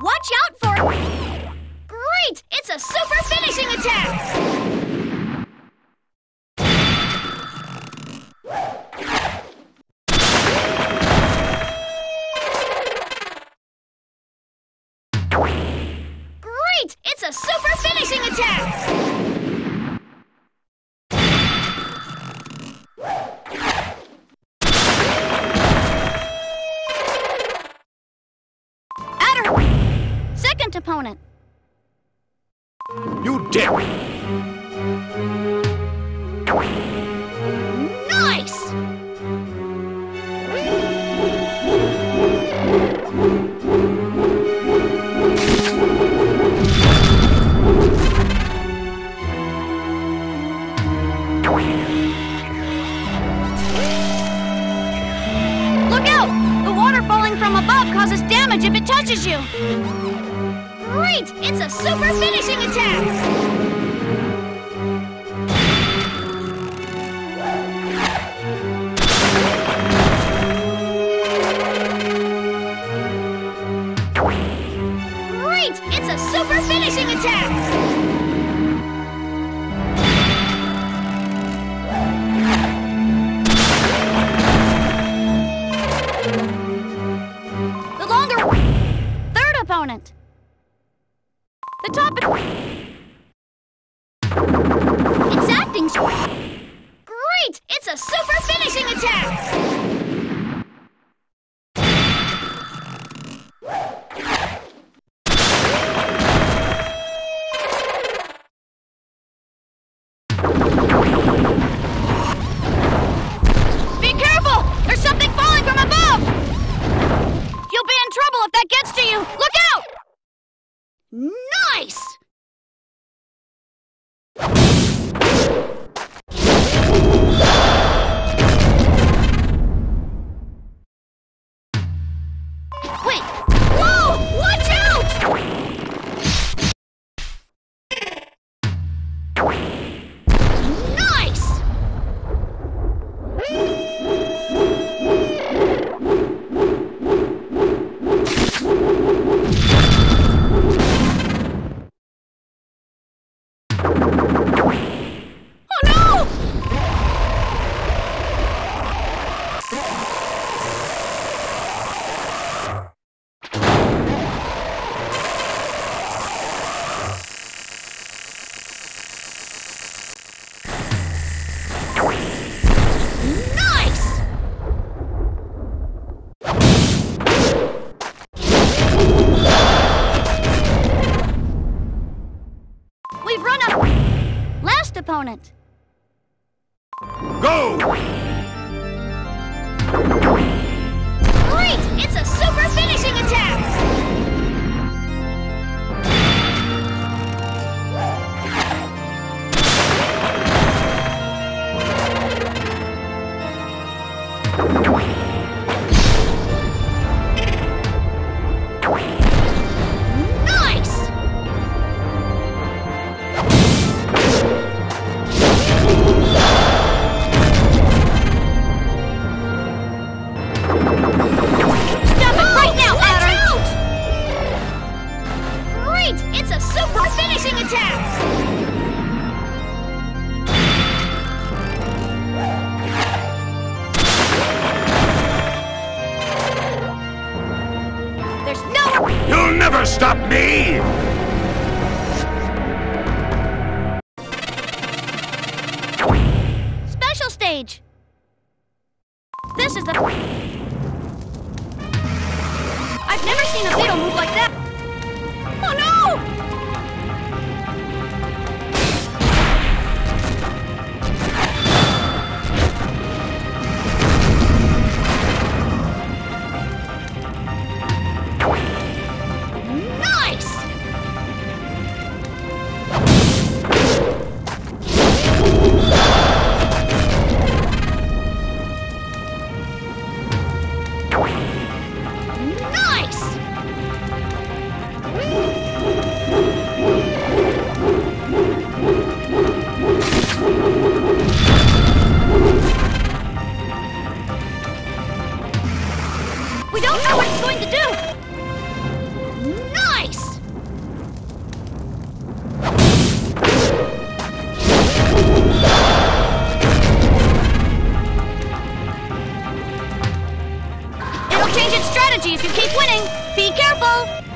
Watch out for... It! Great! It's a super finishing attack! Great! It's a super finishing attack! Opponent. You dare! me! Nice! Look out! The water falling from above causes damage if it touches you. Great! It's a super finishing attack! The top. It's acting. Great! It's a super finishing attack. Great! It's a super finishing attack! Stop me! Special stage! This is the... I've never seen a beetle move like that! We don't know what it's going to do! Nice! It'll change its strategy if you keep winning! Be careful!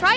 tribe?